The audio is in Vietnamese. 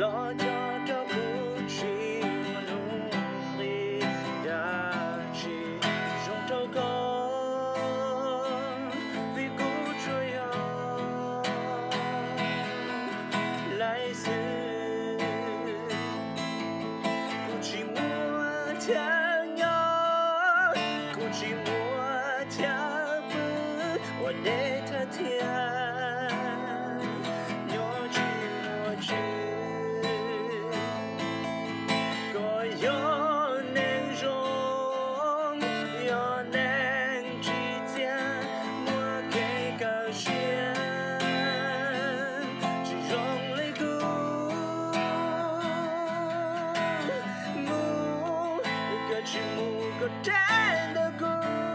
lo cho cho cuộc chi trong trâu con vì cú trôi lại xứ cú chỉ mua theo nhau cú chỉ mua theo bước và để thật thiên 寂寞个站的歌。